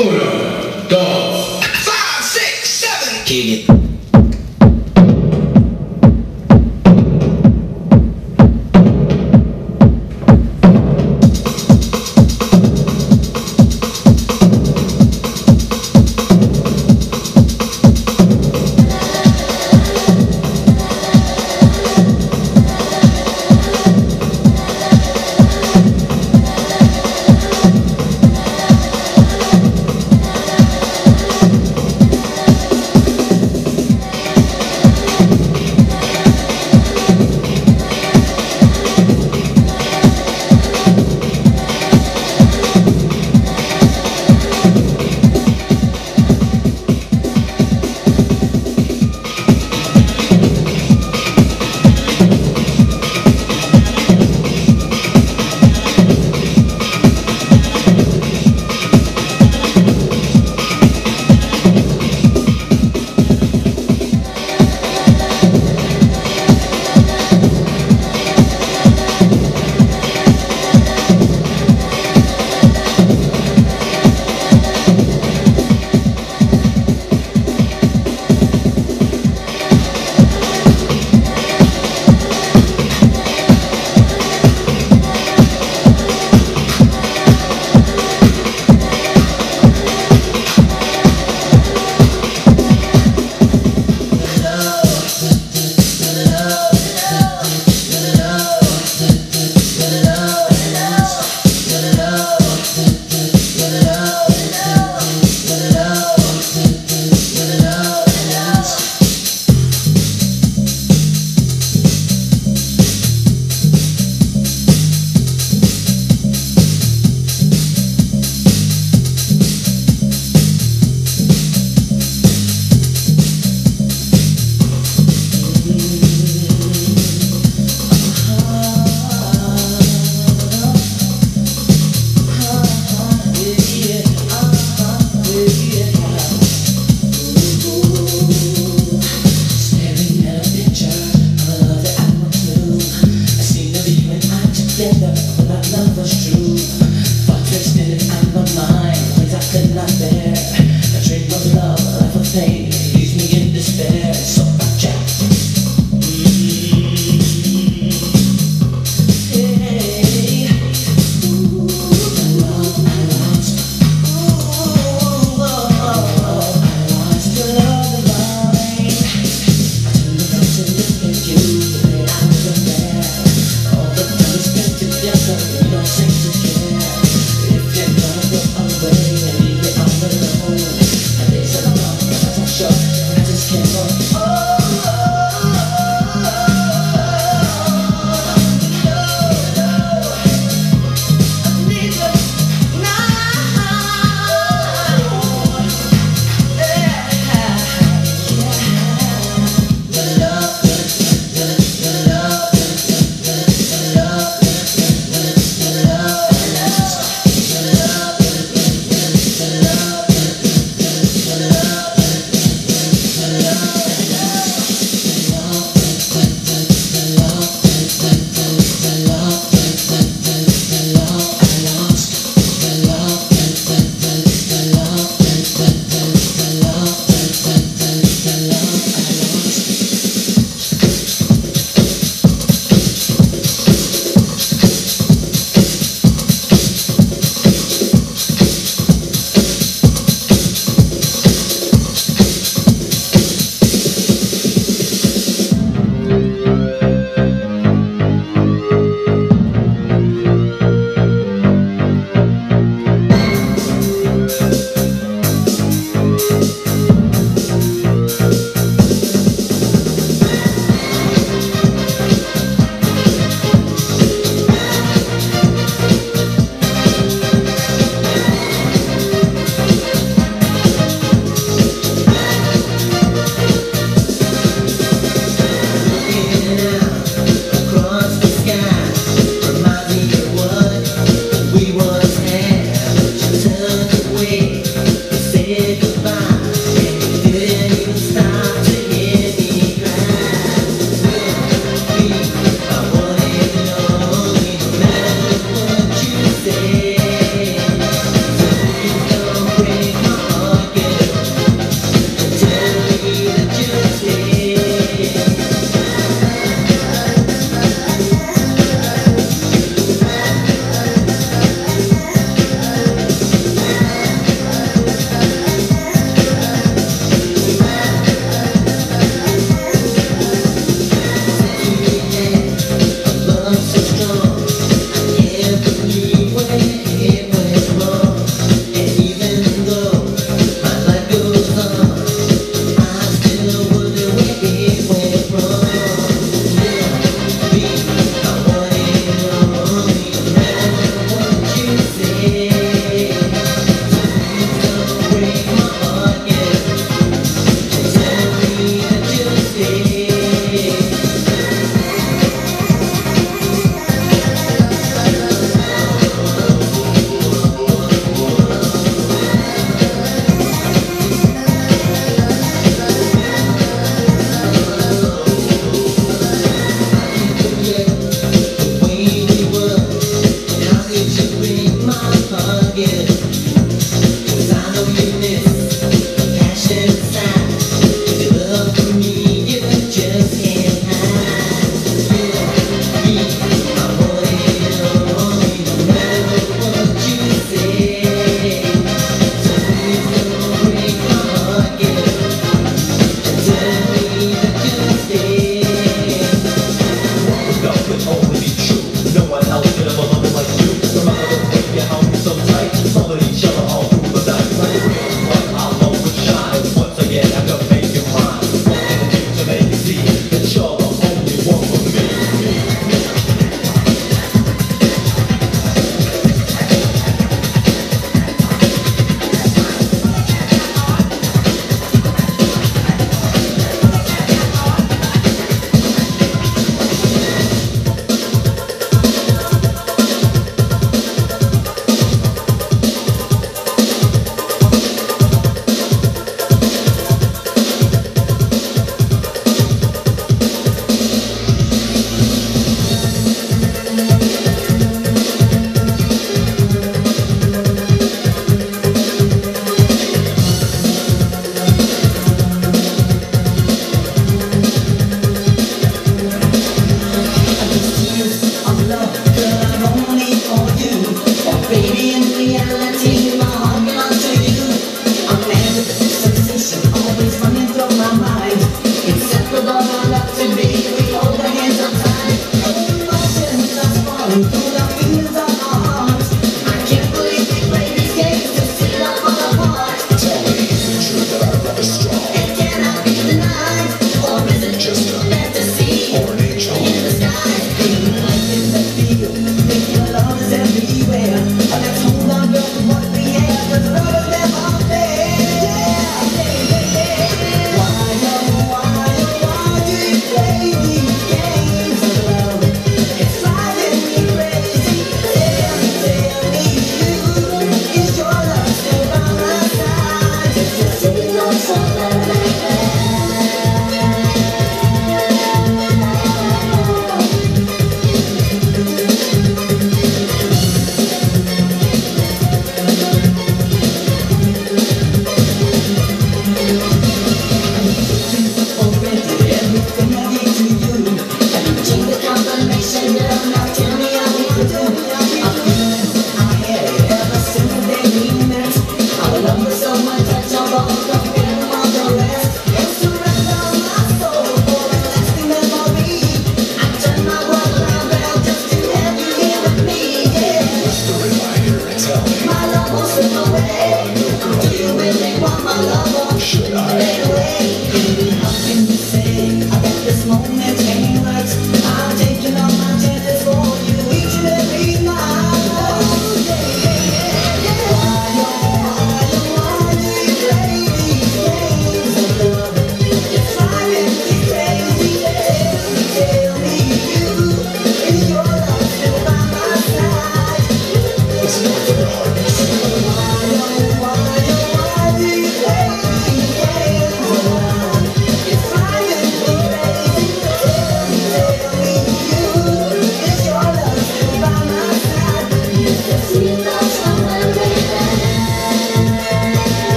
Uno, dos, Five, six, seven.